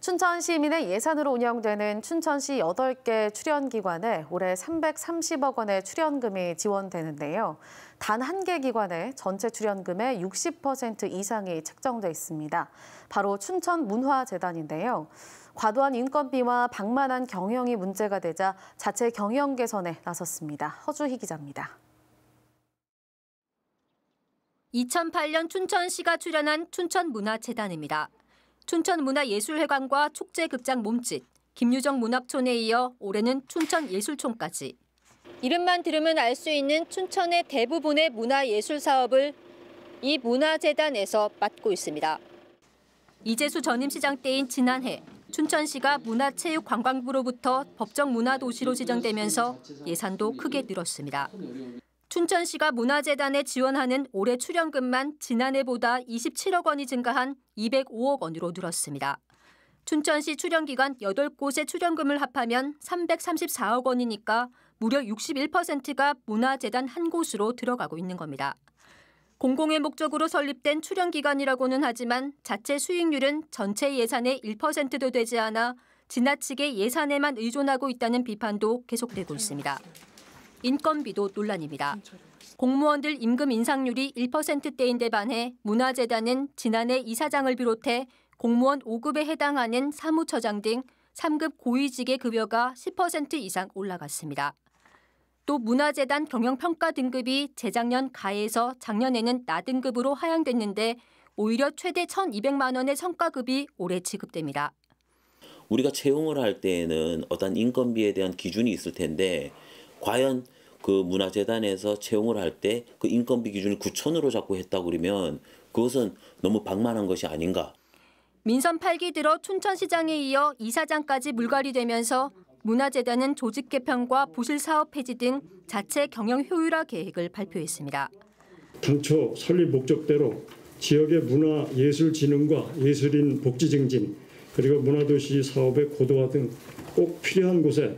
춘천 시민의 예산으로 운영되는 춘천시 8개 출연기관에 올해 330억 원의 출연금이 지원되는데요. 단 한 개 기관에 전체 출연금의 60% 이상이 책정돼 있습니다. 바로 춘천문화재단인데요. 과도한 인건비와 방만한 경영이 문제가 되자 자체 경영 개선에 나섰습니다. 허주희 기자입니다. 2008년 춘천시가 출연한 춘천문화재단입니다. 춘천문화예술회관과 축제극장 몸짓, 김유정 문학촌에 이어 올해는 춘천예술촌까지. 이름만 들으면 알 수 있는 춘천의 대부분의 문화예술 사업을 이 문화재단에서 맡고 있습니다. 이재수 전임시장 때인 지난해 춘천시가 문화체육관광부로부터 법정 문화도시로 지정되면서 예산도 크게 늘었습니다. 춘천시가 문화재단에 지원하는 올해 출연금만 지난해보다 27억 원이 증가한 205억 원으로 늘었습니다. 춘천시 출연기관 8곳의 출연금을 합하면 334억 원이니까 무려 61%가 문화재단 한 곳으로 들어가고 있는 겁니다. 공공의 목적으로 설립된 출연기관이라고는 하지만 자체 수익률은 전체 예산의 1%도 되지 않아 지나치게 예산에만 의존하고 있다는 비판도 계속되고 있습니다. 인건비도 논란입니다. 공무원들 임금 인상률이 1%대인데 반해 문화재단은 지난해 이사장을 비롯해 공무원 5급에 해당하는 사무처장 등 3급 고위직의 급여가 10% 이상 올라갔습니다. 또 문화재단 경영평가 등급이 재작년 가에서 작년에는 나등급으로 하향됐는데 오히려 최대 1,200만 원의 성과급이 올해 지급됩니다. 우리가 채용을 할 때에는 어떤 인건비에 대한 기준이 있을 텐데 과연 그 문화재단에서 채용을 할 때 그 인건비 기준을 9천으로 잡고 했다 그러면 그것은 너무 방만한 것이 아닌가. 민선 8기 들어 춘천시장에 이어 이사장까지 물갈이 되면서 문화재단은 조직 개편과 부실 사업 폐지 등 자체 경영 효율화 계획을 발표했습니다. 당초 설립 목적대로 지역의 문화 예술 진흥과 예술인 복지 증진 그리고 문화도시 사업의 고도화 등 꼭 필요한 곳에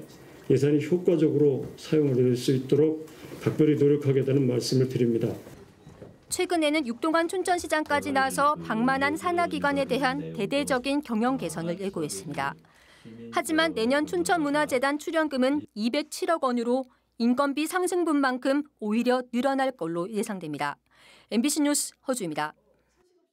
예산이 효과적으로 사용될 수 있도록 각별히 노력하겠다는 말씀을 드립니다. 최근에는 육동안 춘천시장까지 나서 방만한 산하기관에 대한 대대적인 경영 개선을 예고했습니다. 하지만 내년 춘천문화재단 출연금은 207억 원으로 인건비 상승분만큼 오히려 늘어날 걸로 예상됩니다. MBC 뉴스 허주입니다.